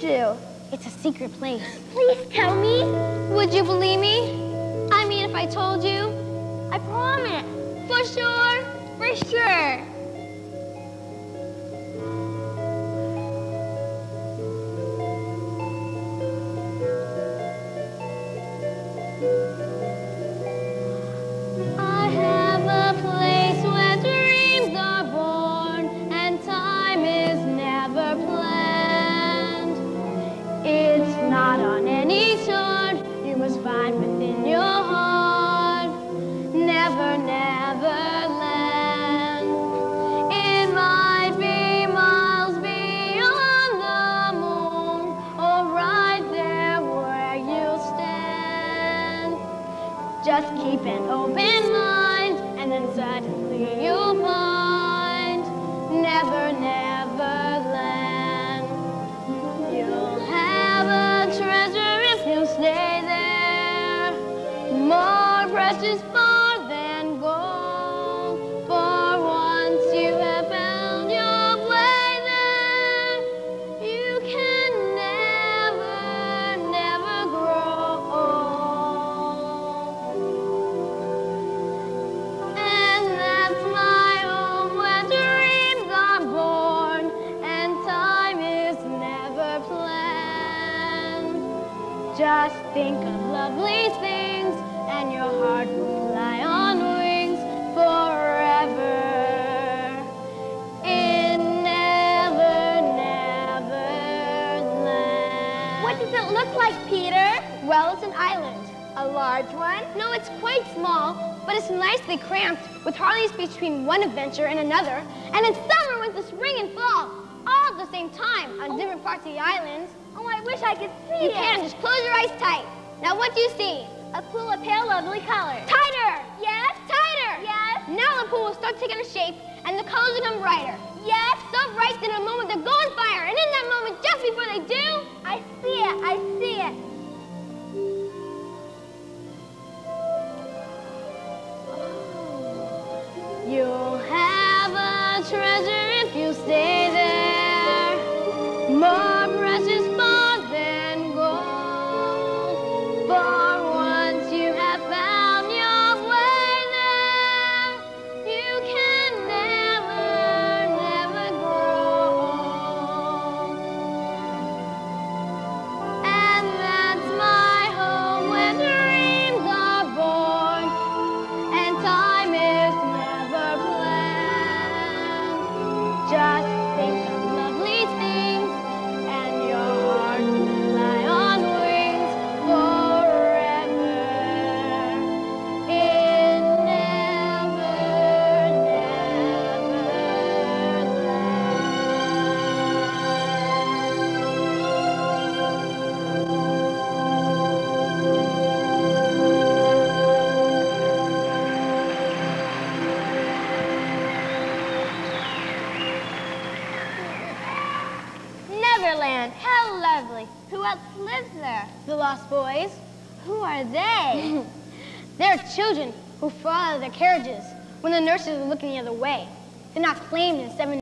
do? It's a secret place. Please tell me. Would you believe me? I mean, if I told you? I promise. For sure? For sure. Just keep an open mind, and then suddenly you'll find never, never land. You'll have a treasure if you stay there. More precious Just think of lovely things and your heart will fly on wings forever. In never, never land. What does it look like, Peter? Well, it's an island. A large one? No, it's quite small, but it's nicely cramped with hardly space between one adventure and another. And it's summer, winter, spring, and fall, on different parts of the island. Oh, I wish I could see You it. can, just close your eyes tight. Now, what do you see? A pool of pale, lovely colors. Tighter! Yes? Tighter! Yes? Now the pool will start taking a shape, and the colors become brighter. Yes? More Neverland, how lovely. Who else lives there? The Lost Boys. Who are they? They're children who fall out of their carriages when the nurses are looking the other way. They're not claimed in seven